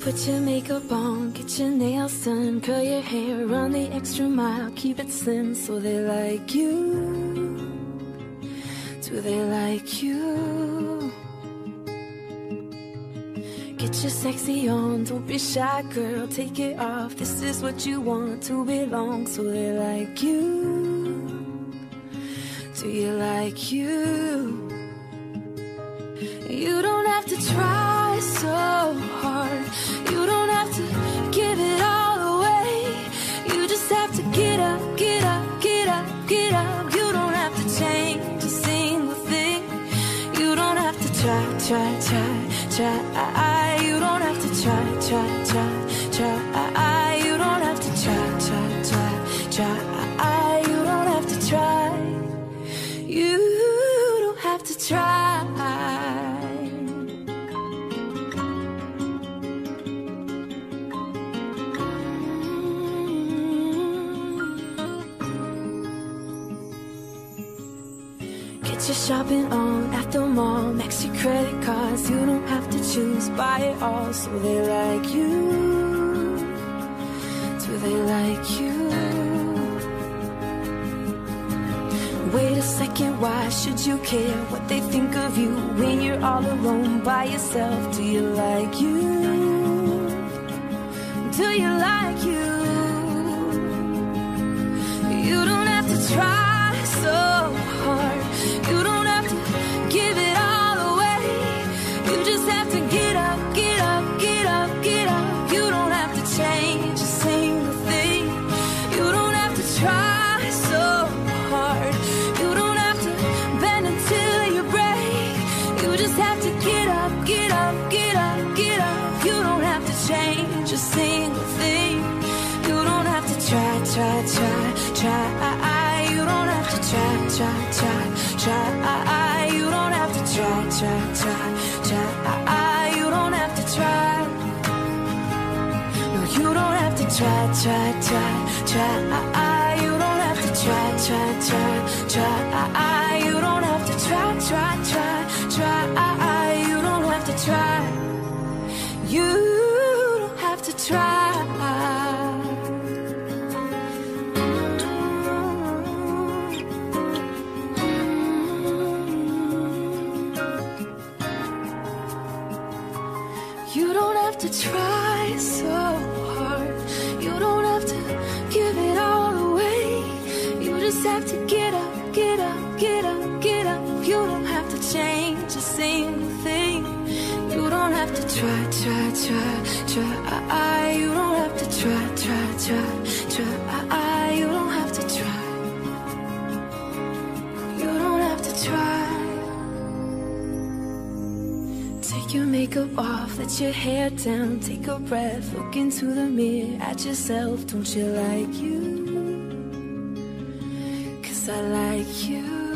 Put your makeup on, get your nails done, curl your hair, run the extra mile, keep it slim so they like you. Do they like you? Get your sexy on, don't be shy, girl, take it off. This is what you want to belong, so they like you. Do you like you? You don't have to try try, try, try. You don't have to try, try, try, try. You don't have to try, try, try, try. You don't have to try. You don't have to try. Get your shopping on at the mall. Max your credit Buy it all so they like you. Do they like you? Wait a second, why should you care what they think of you when you're all alone by yourself? Do you like you? Do you like you? You don't have to try try, try, try, try. You don't have to try. No, you don't have to try, try, try, try. You don't have to try, try, try, try. You don't have to try so hard. You don't have to give it all away. You just have to get up, get up, get up, get up. You don't have to change a single thing. You don't have to try, try, try, try. You don't have to try, try, try, try. Makeup off, let your hair down, take a breath, look into the mirror at yourself. Don't you like you? Cause I like you.